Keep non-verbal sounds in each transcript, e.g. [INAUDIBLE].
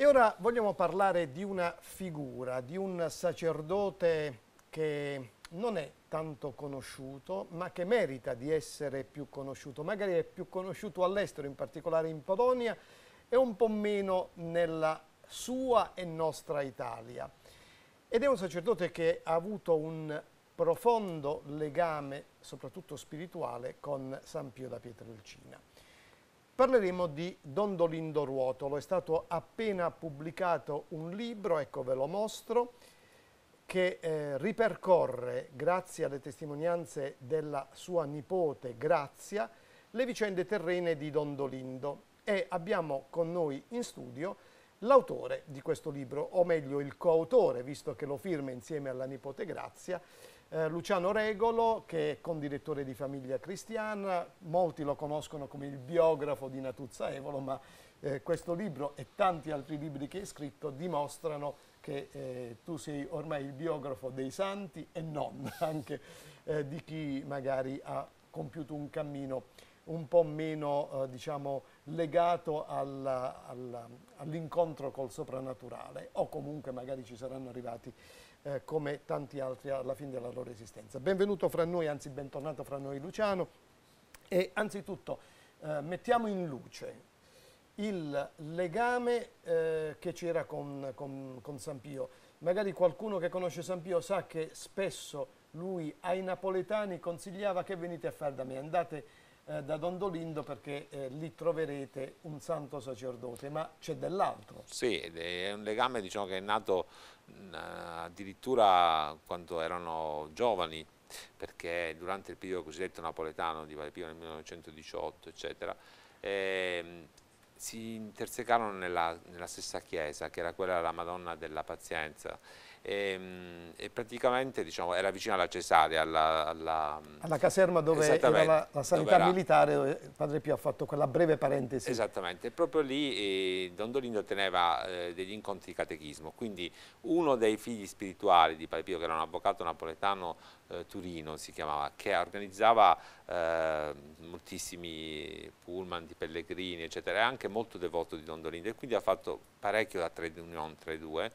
E ora vogliamo parlare di una figura, di un sacerdote che non è tanto conosciuto, ma che merita di essere più conosciuto. Magari è più conosciuto all'estero, in particolare in Polonia, e un po' meno nella sua e nostra Italia. Ed è un sacerdote che ha avuto un profondo legame, soprattutto spirituale, con San Pio da Pietrelcina. Parleremo di Don Dolindo Ruotolo, è stato appena pubblicato un libro, ecco ve lo mostro, che eh, ripercorre, grazie alle testimonianze della sua nipote Grazia, le vicende terrene di Don Dolindo. E abbiamo con noi in studio l'autore di questo libro, o meglio il coautore, visto che lo firma insieme alla nipote Grazia, eh, Luciano Regolo, che è condirettore di Famiglia Cristiana, molti lo conoscono come il biografo di Natuzza Evolo, ma eh, questo libro e tanti altri libri che hai scritto dimostrano che eh, tu sei ormai il biografo dei santi e non [LAUGHS] anche eh, di chi magari ha compiuto un cammino un po' meno eh, diciamo, legato all'incontro col soprannaturale o comunque magari ci saranno arrivati eh, come tanti altri alla fine della loro esistenza. Benvenuto fra noi, anzi bentornato fra noi Luciano e anzitutto eh, mettiamo in luce il legame eh, che c'era con, con, con San Pio. Magari qualcuno che conosce San Pio sa che spesso lui ai napoletani consigliava che venite a fare da me, andate eh, da Don Dolindo perché eh, lì troverete un santo sacerdote, ma c'è dell'altro. Sì, è un legame diciamo, che è nato mh, addirittura quando erano giovani, perché durante il periodo cosiddetto napoletano di Vale Pio nel 1918, eccetera, eh, si intersecarono nella, nella, stessa chiesa, che era quella della Madonna della Pazienza, e, ehm, e praticamente diciamo, era vicino alla Cesarea, alla, alla, alla caserma dove era la, la sanità dove militare, dove Padre Pio ha fatto quella breve parentesi. Esattamente, proprio lì eh, Don Dolindo teneva eh, degli incontri di catechismo, quindi uno dei figli spirituali di Padre Pio, che era un avvocato napoletano eh, Turino, si chiamava, che organizzava eh, moltissimi pullman di pellegrini, eccetera, è anche molto devoto di Don Dolindo e quindi ha fatto parecchio da trade union tra i due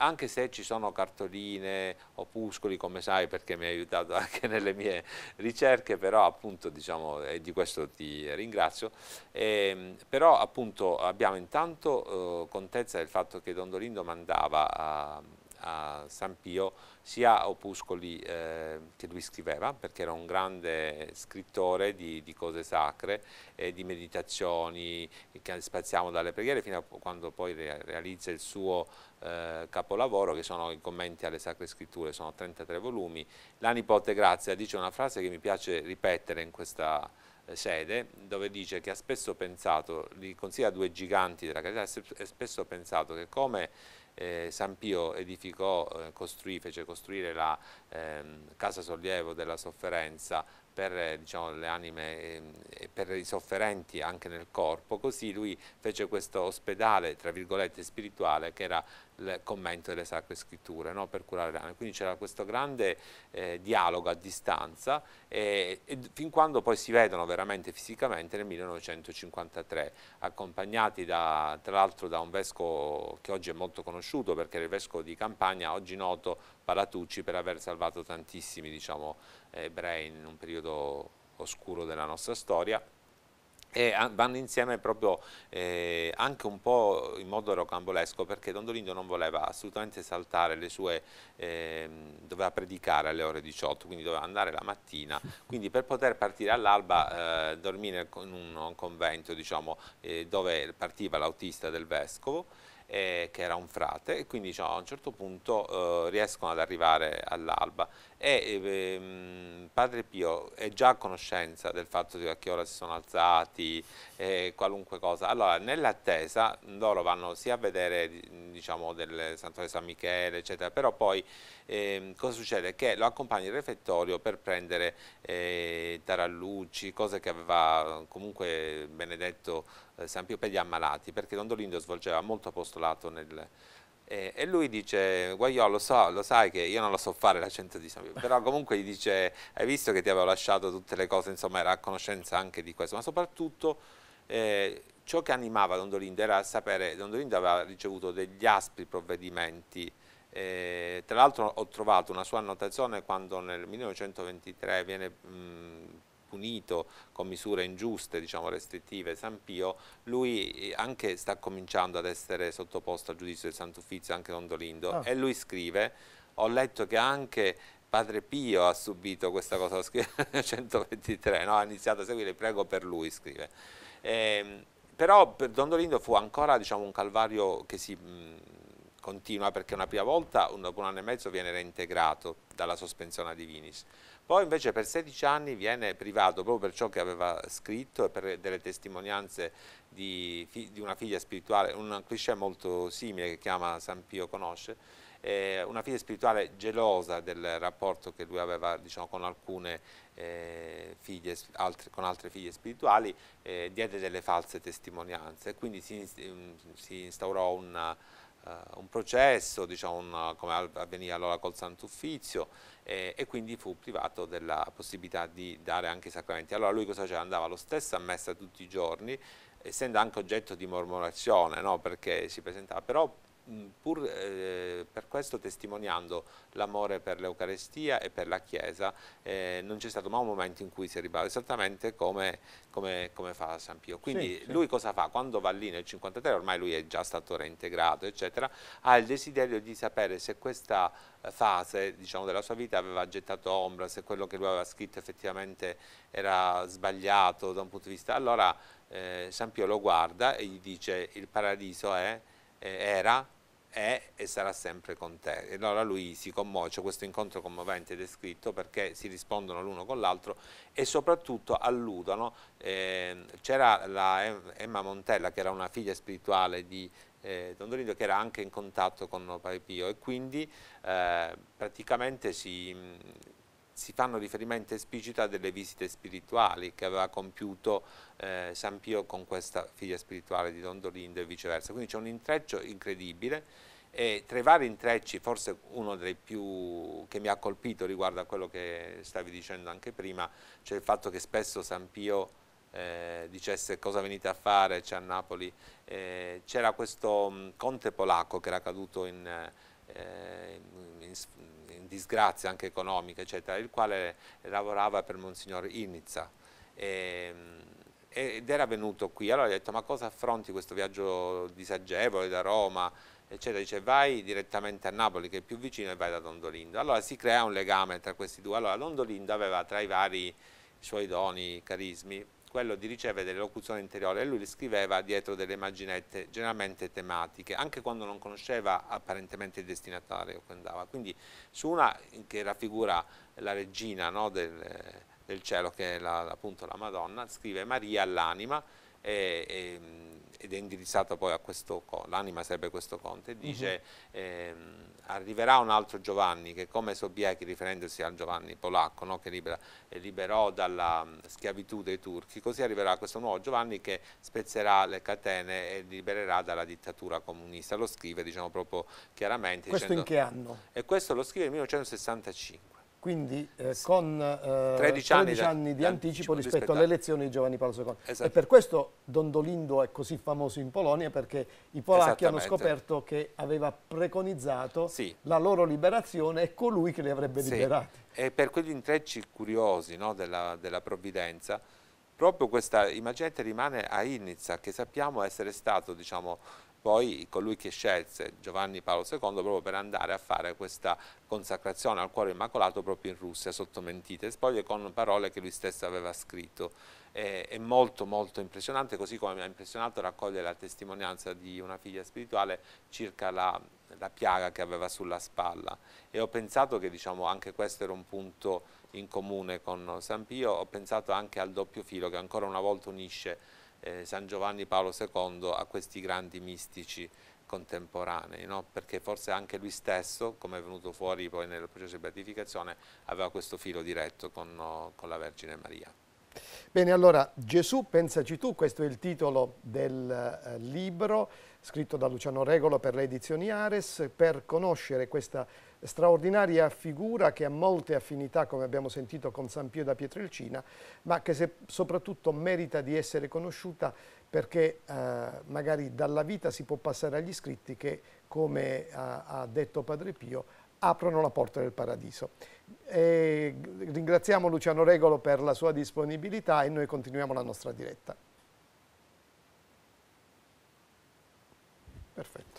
anche se ci sono cartoline, opuscoli, come sai, perché mi hai aiutato [LAUGHS] anche nelle mie ricerche, però appunto diciamo, e di questo ti ringrazio, eh, però appunto abbiamo intanto eh, contezza del fatto che Don Dolindo mandava a a San Pio sia opuscoli eh, che lui scriveva perché era un grande scrittore di, di cose sacre e di meditazioni che spaziamo dalle preghiere fino a quando poi realizza il suo eh, capolavoro che sono i commenti alle sacre scritture, sono 33 volumi. La nipote Grazia dice una frase che mi piace ripetere in questa eh, sede dove dice che ha spesso pensato, li consiglia due giganti della carità, ha spesso pensato che come eh, San Pio edificò, eh, costruì, fece costruire la ehm, casa sollievo della sofferenza per eh, diciamo, le anime eh, per i sofferenti anche nel corpo, così lui fece questo ospedale, tra virgolette, spirituale che era il commento delle sacre scritture no? per curare le anime. Quindi c'era questo grande eh, dialogo a distanza e, e, fin quando poi si vedono veramente fisicamente nel 1953, accompagnati da, tra l'altro da un vescovo che oggi è molto conosciuto perché era il vescovo di Campania, oggi noto Palatucci per aver salvato tantissimi diciamo, ebrei in un periodo oscuro della nostra storia e vanno insieme proprio eh, anche un po' in modo rocambolesco perché Don Dolindo non voleva assolutamente saltare le sue, eh, doveva predicare alle ore 18, quindi doveva andare la mattina, quindi per poter partire all'alba eh, dormire in un convento diciamo, eh, dove partiva l'autista del vescovo eh, che era un frate e quindi diciamo, a un certo punto eh, riescono ad arrivare all'alba e ehm, Padre Pio è già a conoscenza del fatto che a che ora si sono alzati e qualunque cosa allora nell'attesa loro vanno sia a vedere diciamo del Santuario San Michele eccetera però poi eh, cosa succede? Che lo accompagna il refettorio per prendere eh, tarallucci, cose che aveva comunque benedetto eh, San Pio per gli ammalati, perché Don Dolindo svolgeva molto apostolato nel, eh, e lui dice, Guagliò lo so, lo sai che io non lo so fare l'accento di San Pio, però comunque gli dice, hai visto che ti avevo lasciato tutte le cose, insomma era a conoscenza anche di questo, ma soprattutto eh, ciò che animava Don Dolindo era sapere, Don Dolindo aveva ricevuto degli aspri provvedimenti. Eh, tra l'altro ho trovato una sua annotazione quando nel 1923 viene mh, punito con misure ingiuste, diciamo restrittive, San Pio, lui eh, anche sta cominciando ad essere sottoposto al giudizio del Sant'Uffizio, anche Don Dolindo, oh. e lui scrive, ho letto che anche Padre Pio ha subito questa cosa, lo [LAUGHS] scrive nel 123, no? ha iniziato a seguire, prego per lui, scrive. Eh, però per Don Dolindo fu ancora diciamo, un calvario che si... Mh, continua perché una prima volta, dopo un anno e mezzo, viene reintegrato dalla sospensione a divinis. Poi invece per 16 anni viene privato proprio per ciò che aveva scritto e per delle testimonianze di, di una figlia spirituale, un cliché molto simile che chiama San Pio conosce, eh, una figlia spirituale gelosa del rapporto che lui aveva diciamo, con alcune eh, figlie, altre, con altre figlie spirituali, eh, diede delle false testimonianze, quindi si, si instaurò una un processo, diciamo un, come avveniva allora col Sant'Uffizio eh, e quindi fu privato della possibilità di dare anche i sacramenti. Allora lui cosa faceva? Andava lo stesso a messa tutti i giorni, essendo anche oggetto di mormorazione, no? perché si presentava, però pur eh, per questo testimoniando l'amore per l'Eucarestia e per la Chiesa, eh, non c'è stato mai un momento in cui si è ribalato esattamente come, come, come, fa San Pio. Quindi sì, sì. lui cosa fa? Quando va lì nel 53, ormai lui è già stato reintegrato, eccetera, ha il desiderio di sapere se questa fase diciamo, della sua vita aveva gettato ombra, se quello che lui aveva scritto effettivamente era sbagliato da un punto di vista. Allora eh, San Pio lo guarda e gli dice il paradiso è, era è e sarà sempre con te. E allora lui si commuove, c'è questo incontro commovente descritto perché si rispondono l'uno con l'altro e soprattutto alludono. Eh, C'era Emma Montella che era una figlia spirituale di eh, Don Dolindo che era anche in contatto con Padre Pio e quindi eh, praticamente si si fanno riferimento esplicito a delle visite spirituali che aveva compiuto eh, San Pio con questa figlia spirituale di Don Dolindo e viceversa. Quindi c'è un intreccio incredibile e tra i vari intrecci forse uno dei più che mi ha colpito riguardo a quello che stavi dicendo anche prima, cioè il fatto che spesso San Pio eh, dicesse cosa venite a fare, c'è a Napoli, eh, c'era questo mh, conte polacco che era caduto in, eh, in, in disgrazia anche economica, eccetera, il quale lavorava per Monsignor Inizza. E, ed era venuto qui, allora gli ho detto ma cosa affronti questo viaggio disagevole da Roma, eccetera, dice vai direttamente a Napoli che è più vicino e vai da Dondolindo. Allora si crea un legame tra questi due, allora Dondolindo aveva tra i vari suoi doni, carismi, quello di ricevere delle locuzioni interiori e lui le scriveva dietro delle immaginette generalmente tematiche, anche quando non conosceva apparentemente il destinatario che andava. Quindi su una che raffigura la regina no, del, del, cielo, che è la, appunto la Madonna, scrive Maria all'anima e, e ed è indirizzato poi a questo, l'anima sarebbe questo conte, dice uh -huh. ehm, arriverà un altro Giovanni che come Sobiechi, riferendosi al Giovanni polacco, no, che libera, eh, liberò dalla mm, schiavitù dei turchi, così arriverà questo nuovo Giovanni che spezzerà le catene e libererà dalla dittatura comunista, lo scrive diciamo proprio chiaramente. Questo dicendo, in che anno? E questo lo scrive nel 1965 quindi eh, con eh, 13 anni, 13 anni di anticipo rispetto, rispetto alle elezioni di Giovanni Paolo II. Esatto. E per questo Dondolindo è così famoso in Polonia perché i polacchi hanno scoperto che aveva preconizzato sì. la loro liberazione e colui che li avrebbe sì. liberati. E per quegli intrecci curiosi no, della, della provvidenza, proprio questa immaginetta rimane a Inizza che sappiamo essere stato diciamo, poi colui che scelse Giovanni Paolo II proprio per andare a fare questa consacrazione al cuore immacolato proprio in Russia sotto mentite spoglie con parole che lui stesso aveva scritto. È, è molto molto impressionante così come mi ha impressionato raccogliere la testimonianza di una figlia spirituale circa la, la piaga che aveva sulla spalla. E ho pensato che diciamo, anche questo era un punto in comune con San Pio ho pensato anche al doppio filo che ancora una volta unisce eh, San Giovanni Paolo II a questi grandi mistici contemporanei, no? perché forse anche lui stesso, come è venuto fuori poi nel processo di beatificazione, aveva questo filo diretto con, con la Vergine Maria. Bene, allora Gesù, pensaci tu, questo è il titolo del eh, libro scritto da Luciano Regolo per le edizioni Ares, per conoscere questa straordinaria figura che ha molte affinità, come abbiamo sentito, con San Pio da Pietrelcina, ma che se, soprattutto merita di essere conosciuta perché eh, magari dalla vita si può passare agli scritti che, come ha, ha detto Padre Pio, aprono la porta del paradiso. E ringraziamo Luciano Regolo per la sua disponibilità e noi continuiamo la nostra diretta. Perfetto.